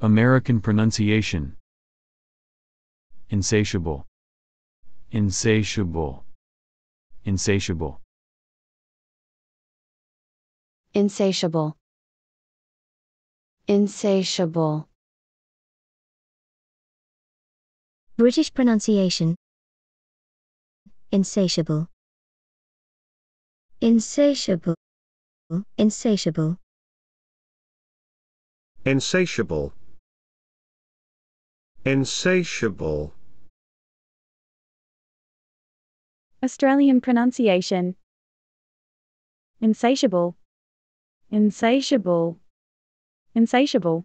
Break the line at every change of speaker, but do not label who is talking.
American pronunciation. Insatiable. Insatiable. Insatiable.
insatiable, insatiable,
British pronunciation. Insatiable. Insatiable. Insatiable.
insatiable, insatiable,
Australian pronunciation. Insatiable. Insatiable. Insatiable.